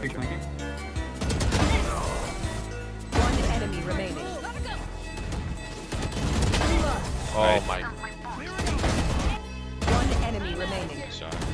320. One enemy remaining. Oh my. One enemy remaining. Shot.